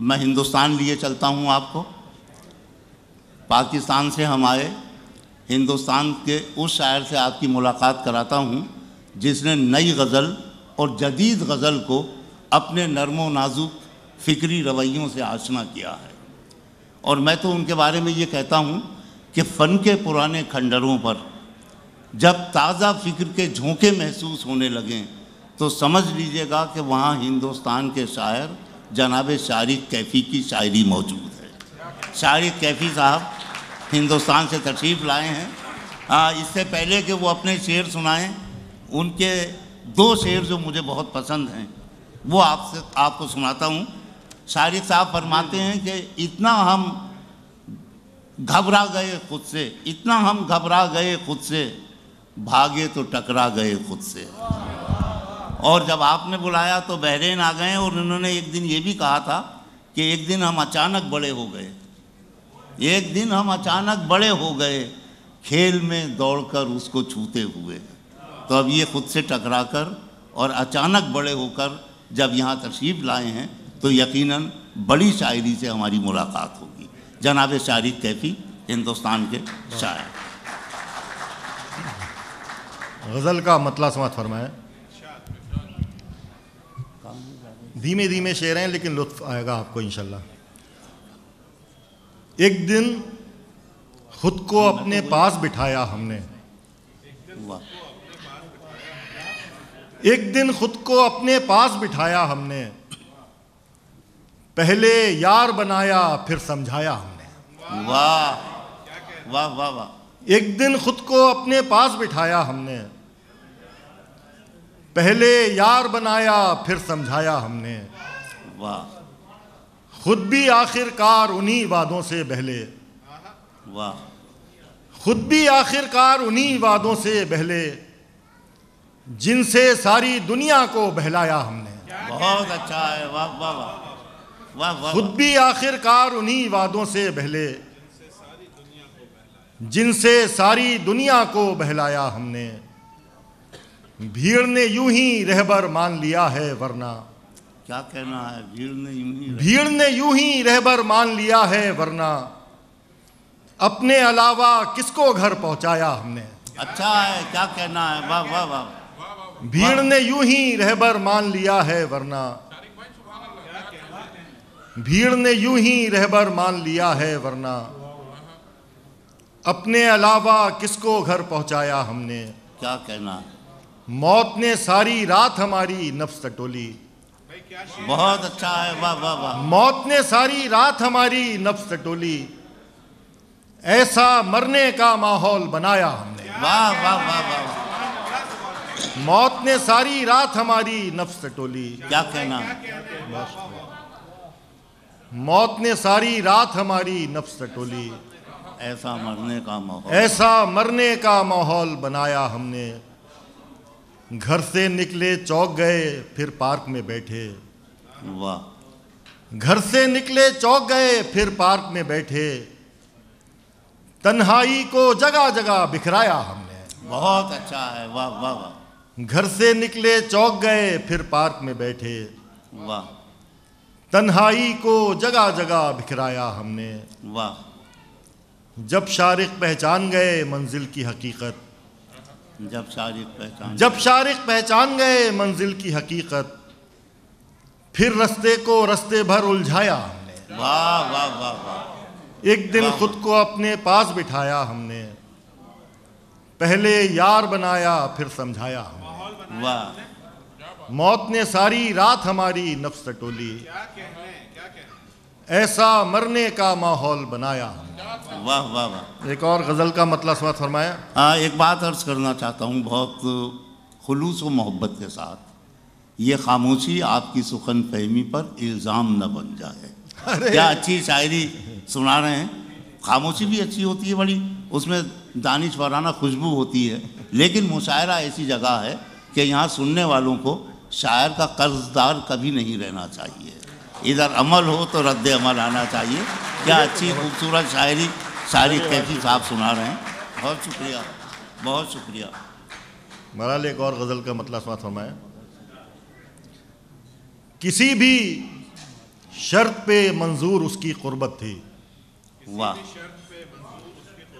میں ہندوستان لیے چلتا ہوں آپ کو۔ پاکستان سے ہم آئے۔ ہندوستان کے اس شاعر سے آپ کی ملاقات کراتا ہوں، جس نے نئی غزل اور جدید غزل کو اپنے نرم و نازک فکری رویوں سے آشنا کیا ہے۔ اور میں تو ان کے بارے میں یہ کہتا ہوں کہ فن کے پرانے کھنڈروں پر جب تازہ فکر کے جھونکے محسوس ہونے لگیں، تو سمجھ لیجیے گا کہ وہاں ہندوستان کے شاعر جناب شارق کیفی کی شاعری موجود ہے۔ شارق کیفی صاحب ہندوستان سے تشریف لائے ہیں۔ اس سے پہلے کہ وہ اپنے شعر سنائیں، ان کے دو شعر جو مجھے بہت پسند ہیں، وہ آپ سے، آپ کو سناتا ہوں۔ شارق صاحب فرماتے ہیں کہ اتنا ہم گھبرا گئے خود سے، اتنا ہم گھبرا گئے خود سے، بھاگے تو ٹکرا گئے خود سے۔ اور جب آپ نے بلایا تو بحرین آ گئے اور انہوں نے ایک دن یہ بھی کہا تھا کہ ایک دن ہم اچانک بڑے ہو گئے۔ ایک دن ہم اچانک بڑے ہو گئے، کھیل میں دوڑ کر اس کو چھوتے ہوئے۔ تو اب یہ خود سے ٹکرا کر اور اچانک بڑے ہو کر جب یہاں تشریف لائے ہیں تو یقیناً بڑی شاعری سے ہماری ملاقات ہوگی۔ جناب شارق کیفی، ہندوستان کے شاعر۔ غزل کا مطلع سماعت فرمائے دھیمے دھیمے شعر ہیں لیکن لطف آئے گا آپ کو انشاءاللہ۔ ایک دن خود کو اپنے پاس بٹھایا ہم نے۔ ایک دن خود کو اپنے پاس بٹھایا ہم نے۔ پہلے یار بنایا پھر سمجھایا ہم نے۔ واہ واہ واہ واہ۔ ایک دن خود کو اپنے پاس بٹھایا ہم نے۔ پہلے یار بنایا پھر سمجھایا ہم نے۔ واہ۔ خود بھی آخر کار انہی وعدوں سے بہلے۔ واہ۔ خود بھی آخر کار انہی وعدوں سے بہلے۔ جن سے ساری دنیا کو بہلایا ہم نے۔ بہت اچھا ہے۔ واہ واہ واہ۔ واہ واہ خود بھی آخر کار انہی وعدوں سے بہلے۔ جن سے ساری دنیا کو بہلایا ہم نے۔ بھیڑ نے یوں ہی رہبر مان لیا ہے ورنہ۔ کیا کہنا ہے؟ بھیڑ نے یوں ہی بھیڑ نے یوں ہی رہبر مان لیا ہے ورنہ۔ اپنے علاوہ کس کو گھر پہنچایا ہم نے؟ اچھا ہے کیا کہنا ہے؟ واہ واہ واہ۔ بھیڑ نے یوں ہی رہبر مان لیا ہے ورنہ۔ بھیڑ نے یوں ہی رہبر مان لیا ہے ورنہ۔ اپنے علاوہ کس کو گھر پہنچایا ہم نے؟ کیا کہنا ہے؟ موت نے ساری رات ہماری نفس ٹٹولی بہت اچھا ہے واہ واہ واہ۔ موت نے ساری رات ہماری نفس ٹٹولی ایسا مرنے کا ماحول بنایا ہم نے۔ واہ واہ واہ واہ۔ موت نے ساری رات ہماری نفس ٹولی کیا کہنا؟ موت نے ساری رات ہماری نفس ٹولی ایسا مرنے کا ماحول۔ ایسا مرنے کا ماحول بنایا ہم نے۔ گھر سے نکلے چوک گئے پھر پارک میں بیٹھے۔ واہ۔ گھر سے نکلے چوک گئے پھر پارک میں بیٹھے۔ تنہائی کو جگہ جگہ بکھرایا ہم نے۔ بہت اچھا ہے واہ واہ واہ۔ گھر سے نکلے چوک گئے پھر پارک میں بیٹھے۔ واہ۔ تنہائی کو جگہ جگہ بکھرایا ہم نے۔ واہ۔ جب شارق پہچان گئے منزل کی حقیقت۔ جب شارق پہچان جب شارق پہچان گئے منزل کی حقیقت پھر رستے کو رستے بھر الجھایا ہم نے۔ واہ واہ واہ واہ۔ ایک دن خود کو اپنے پاس بٹھایا ہم نے۔ پہلے یار بنایا پھر سمجھایا ہم نے۔ واہ۔ موت نے ساری رات ہماری نفس ٹولی۔ ایسا مرنے کا ماحول بنایا۔ واہ واہ واہ۔ ایک اور غزل کا مطلب سمت فرمایا۔ ہاں ایک بات عرض کرنا چاہتا ہوں بہت خلوص و محبت کے ساتھ۔ یہ خاموشی آپ کی سخن فہمی پر الزام نہ بن جائے۔ کیا اچھی شاعری سنا رہے ہیں؟ خاموشی بھی اچھی ہوتی ہے بڑی۔ اس میں دانش وارانہ خوشبو ہوتی ہے۔ لیکن مشاعرہ ایسی جگہ ہے کہ یہاں سننے والوں کو شاعر کا قرض دار کبھی نہیں رہنا چاہیے۔ ادھر عمل ہو تو رد عمل آنا چاہیے۔ کیا اچھی خوبصورت شاعری شاعری کیفی صاحب سنا رہے ہیں؟ بہت شکریہ بہت شکریہ۔ بہرحال ایک اور غزل کا مطلب سمت فرمایا کسی بھی شرط پہ منظور اس کی قربت تھی۔ واہ۔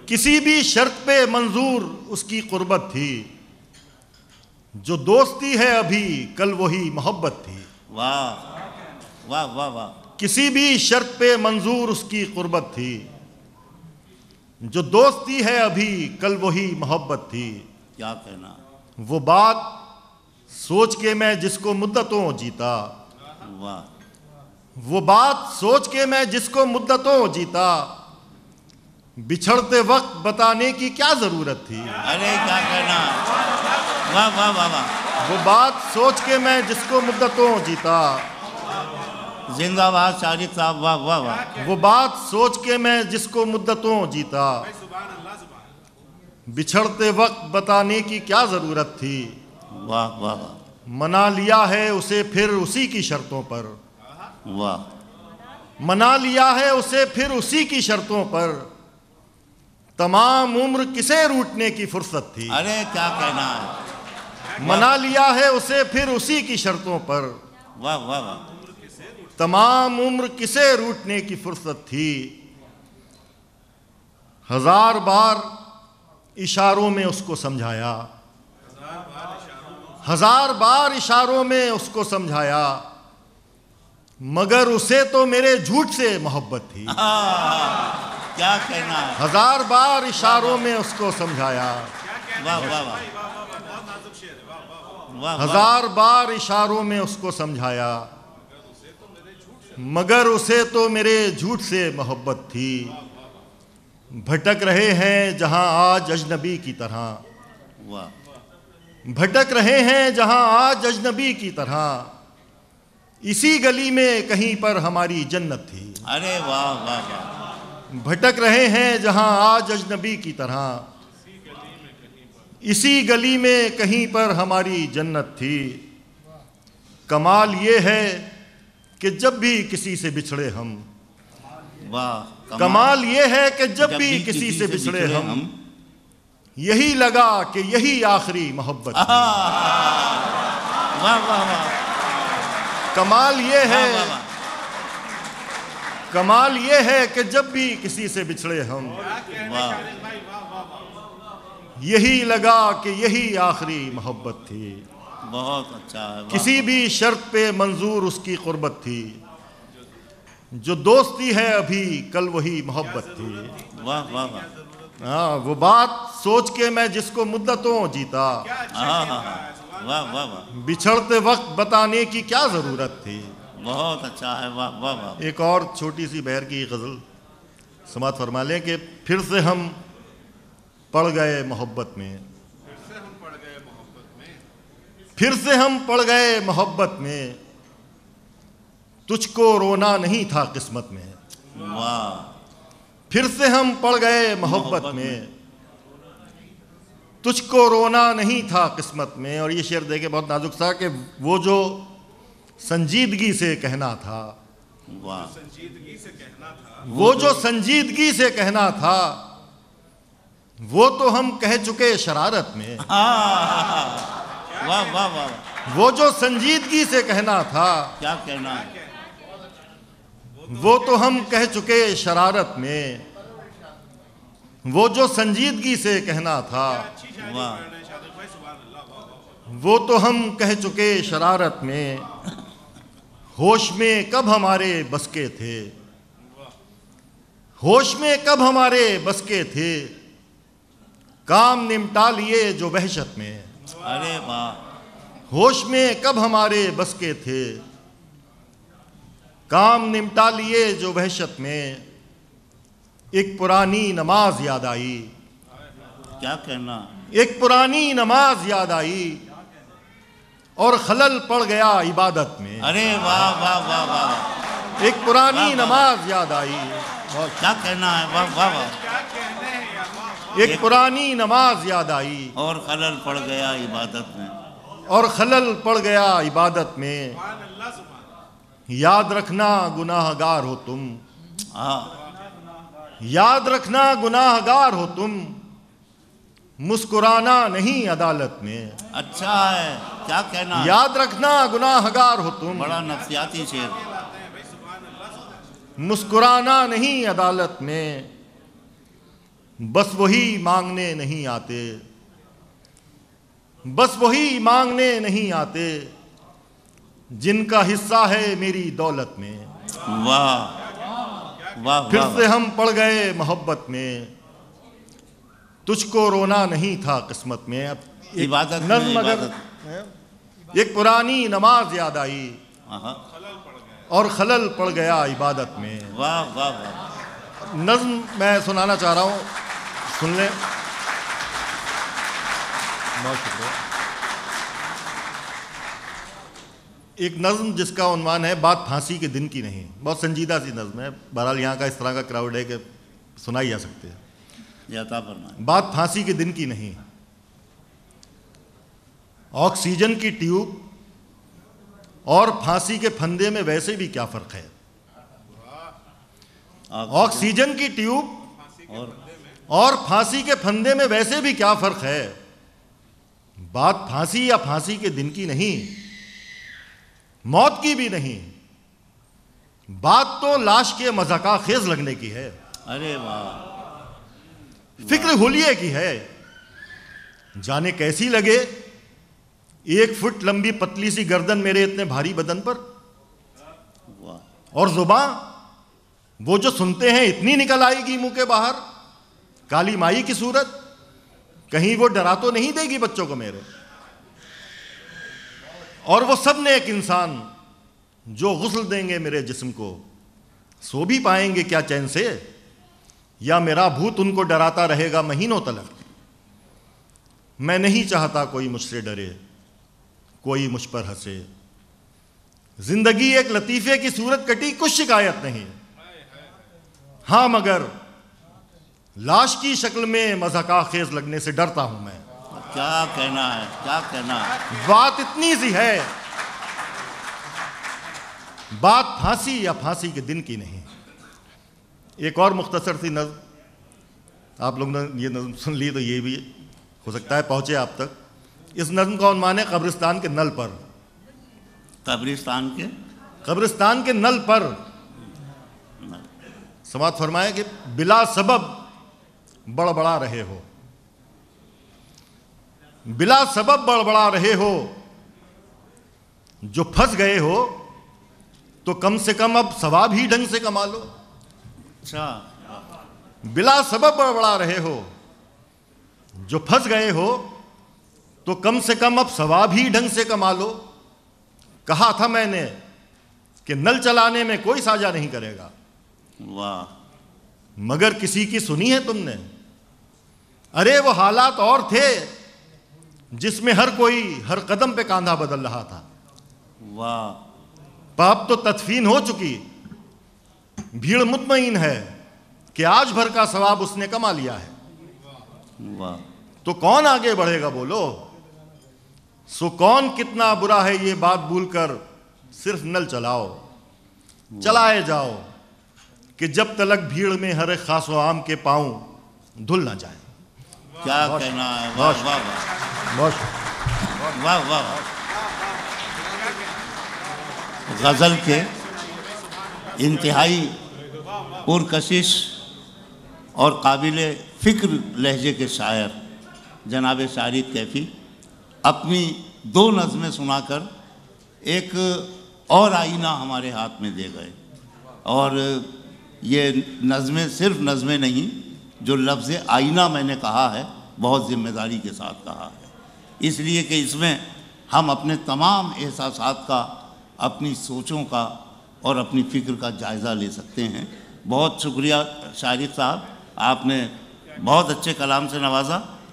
کسی بھی شرط پہ منظور اس کی قربت تھی۔ جو دوستی ہے ابھی کل وہی محبت تھی۔ واہ۔ واہ واہ واہ۔ کسی بھی شرط پہ منظور اس کی قربت تھی۔ جو دوستی ہے ابھی کل وہی محبت تھی۔ کیا کہنا۔ وہ بات سوچ کے میں جس کو مدتوں جیتا۔ واہ۔ وہ بات سوچ کے میں جس کو مدتوں جیتا۔ بچھڑتے وقت بتانے کی کیا ضرورت تھی۔ ارے کیا کہنا۔ واہ واہ واہ واہ۔ وہ بات سوچ کے میں جس کو مدتوں جیتا۔ زندہ باد شارق صاحب واہ واہ واہ۔ وہ بات سوچ کے میں جس کو مدتوں جیتا۔ بچھڑتے وقت بتانے کی کیا ضرورت تھی؟ واہ واہ واہ۔ منا لیا ہے اسے پھر اسی کی شرطوں پر۔ واہ۔ منا لیا ہے اسے پھر اسی کی شرطوں پر۔ تمام عمر کسے روٹنے کی فرصت تھی؟ ارے کیا کہنا ہے؟ منا لیا ہے اسے پھر اسی کی شرطوں پر۔ واہ واہ واہ۔ تمام عمر کسے روٹنے کی فرصت تھی؟ ہزار بار اشاروں میں اس کو سمجھایا۔ ہزار بار اشاروں میں اس کو سمجھایا۔ مگر اسے تو میرے جھوٹ سے محبت تھی۔ کیا کہنا۔ ہزار بار اشاروں میں اس کو سمجھایا۔ ہزار بار اشاروں میں اس کو سمجھایا۔ مگر اسے تو میرے جھوٹ سے محبت تھی۔ بھٹک رہے ہیں جہاں آج اجنبی کی طرح۔ بھٹک رہے ہیں جہاں آج اجنبی کی طرح۔ اسی گلی میں کہیں پر ہماری جنت تھی۔ ارے واہ بھٹک رہے ہیں جہاں آج اجنبی کی طرح۔ اسی گلی میں کہیں پر ہماری جنت تھی۔ کمال یہ ہے کہ جب بھی کسی سے بچھڑے ہم واہ کمال۔ یہ ہے کہ جب بھی کسی سے بچھڑے ہم یہی لگا کہ یہی آخری محبت۔ کمال یہ ہے کمال یہ ہے کہ جب بھی کسی سے بچھڑے ہم۔ یہی لگا کہ یہی آخری محبت تھی۔ بہت اچھا ہے کسی بھی شرط پہ منظور اس کی قربت تھی۔ جو دوستی ہے ابھی کل وہی محبت تھی۔ واہ واہ واہ۔ ہاں وہ بات سوچ کے میں جس کو مدتوں جیتا۔ ہاں ہاں ہاں۔ واہ واہ واہ۔ بچھڑتے وقت بتانے کی کیا ضرورت تھی۔ بہت اچھا ہے واہ واہ واہ۔ ایک اور چھوٹی سی بہر کی غزل۔ سماعت فرما لیں کہ پھر سے ہم پڑ گئے محبت میں۔ پھر سے ہم پڑ گئے محبت میں۔ تجھ کو رونا نہیں تھا قسمت میں۔ پھر سے ہم پڑ گئے محبت میں۔ تجھ کو رونا نہیں تھا قسمت میں۔ اور یہ شعر دیکھے بہت نازک تھا کہ وہ جو سنجیدگی سے کہنا تھا۔ وہ جو سنجیدگی سے کہنا تھا۔ وہ تو ہم کہہ چکے شرارت میں۔ واہ واہ وہ جو سنجیدگی سے کہنا تھا کیا کہنا ہے؟ وہ تو ہم کہہ چکے شرارت میں۔ وہ جو سنجیدگی سے کہنا تھا۔ وہ تو ہم کہہ چکے شرارت میں۔ ہوش میں کب ہمارے بس کے تھے۔ ہوش میں کب ہمارے بس کے تھے۔ کام نمٹا لیے جو وحشت میں۔ ارے واہ ہوش میں کب ہمارے بس کے تھے؟ کام نمٹا لیے جو وحشت میں ایک پرانی نماز یاد آئی۔ کیا کہنا؟ ایک پرانی نماز یاد آئی۔ اور خلل پڑ گیا عبادت میں۔ ارے واہ واہ واہ واہ۔ ایک پرانی نماز یاد آئی۔ کیا کہنا ہے؟ واہ واہ واہ۔ ایک پرانی نماز یاد آئی۔ اور خلل پڑ گیا عبادت میں۔ اور خلل پڑ گیا عبادت میں۔ یاد رکھنا گناہ گار ہو تم۔ ہاں۔ یاد رکھنا گناہ گار ہو تم۔ مسکرانا نہیں عدالت میں۔ اچھا ہے کیا کہنا۔ یاد رکھنا گناہ گار ہو تم۔ بڑا نفسیاتی شعر۔ مسکرانا نہیں عدالت میں۔ بس وہی مانگنے نہیں آتے۔ بس وہی مانگنے نہیں آتے۔ جن کا حصہ ہے میری دولت میں۔ واہ۔ پھر سے ہم پڑ گئے محبت میں۔ تجھ کو رونا نہیں تھا قسمت میں۔ عبادت میں نظم اگر ایک پرانی نماز یاد آئی۔ اور خلل پڑ گیا عبادت میں۔ واہ واہ واہ۔ نظم میں سنانا چاہ رہا ہوں۔ سن لیں بہت شکریہ ایک نظم جس کا عنوان ہے بات پھانسی کے دن کی نہیں بہت سنجیدہ سی نظم ہے۔ بہرحال یہاں کا اس طرح کا کراؤڈ ہے کہ سنائی جا سکتے ہے۔ یہ عطا فرمائے بات پھانسی کے دن کی نہیں۔ آکسیجن کی ٹیوب اور پھانسی کے پھندے میں ویسے بھی کیا فرق ہے؟ آکسیجن کی ٹیوب اور اور پھانسی کے پھندے میں ویسے بھی کیا فرق ہے؟ بات پھانسی یا پھانسی کے دن کی نہیں موت کی بھی نہیں۔ بات تو لاش کے مذاقہ خیز لگنے کی ہے۔ ارے واہ۔ فکر ہولیے کی ہے۔ جانے کیسی لگے؟ ایک فٹ لمبی پتلی سی گردن میرے اتنے بھاری بدن پر۔ اور زباں وہ جو سنتے ہیں اتنی نکل آئے گی منہ کے باہر۔ کالی مائی کی صورت؟ کہیں وہ ڈرا تو نہیں دے گی بچوں کو میرے؟ اور وہ سب نے ایک انسان جو غسل دیں گے میرے جسم کو، سو بھی پائیں گے کیا چین سے؟ یا میرا بھوت ان کو ڈراتا رہے گا مہینوں تلک؟ میں نہیں چاہتا کوئی مجھ سے ڈرے، کوئی مجھ پر ہنسے۔ زندگی ایک لطیفے کی صورت کٹی کچھ شکایت نہیں۔ ہاں مگر لاش کی شکل میں مذہقہ خیز لگنے سے ڈرتا ہوں میں۔ کیا کہنا ہے؟ کیا کہنا ہے؟ بات اتنی سی ہے۔ بات پھانسی یا پھانسی کے دن کی نہیں۔ ایک اور مختصر سی نظم آپ لوگ نے یہ نظم سن لی تو یہ بھی ہو سکتا ہے پہنچے آپ تک۔ اس نظم کا عنوان ہے قبرستان کے نل پر۔ قبرستان کے؟ قبرستان کے نل پر۔ سماعت فرمائے کہ بلا سبب بڑبڑا رہے ہو۔ بلا سبب بڑبڑا رہے ہو۔ جو پھنس گئے ہو تو کم سے کم اب ثواب ہی ڈھنگ سے کما لو۔ اچھا۔ بلا سبب بڑبڑا رہے ہو۔ جو پھنس گئے ہو تو کم سے کم اب ثواب ہی ڈھنگ سے کما لو۔ کہا تھا میں نے کہ نل چلانے میں کوئی ساجا نہیں کرے گا۔ واہ۔ مگر کسی کی سنی ہے تم نے؟ ارے وہ حالات اور تھے جس میں ہر کوئی ہر قدم پہ کاندھا بدل رہا تھا۔ واہ۔ پاپ تو تدفین ہو چکی۔ بھیڑ مطمئن ہے کہ آج بھر کا ثواب اس نے کما لیا ہے۔ واہ۔ تو کون آگے بڑھے گا بولو؟ سو کون کتنا برا ہے یہ بات بھول کر صرف نل چلاؤ۔ چلائے جاؤ کہ جب تلک بھیڑ میں ہر خاص و عام کے پاؤں دھل نہ جائیں۔ کیا کہنا ہے؟ واہ واہ واہ واہ واہ۔ غزل کے انتہائی پرکشش اور قابل فکر لہجے کے شاعر جناب شارد کیفی اپنی دو نظمیں سنا کر ایک اور آئینہ ہمارے ہاتھ میں دے گئے اور یہ نظمیں صرف نظمیں نہیں جو لفظ آئینہ میں نے کہا ہے، بہت ذمہ داری کے ساتھ کہا ہے۔ اس لیے کہ اس میں ہم اپنے تمام احساسات کا، اپنی سوچوں کا اور اپنی فکر کا جائزہ لے سکتے ہیں۔ بہت شکریہ شارق صاحب، آپ نے بہت اچھے کلام سے نوازا۔